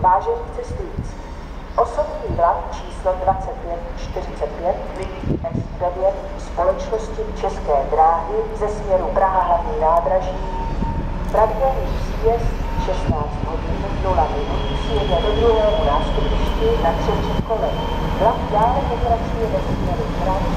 Vážení cestující, osobní vlak číslo 2545 S9 společnosti České dráhy ze směru Praha hlavní nádraží pravidelný příjezd 16 hodin 0 minut přijede do druhého nástupišti na třetí kole. Vlak dále pokračuje ve směru Prahy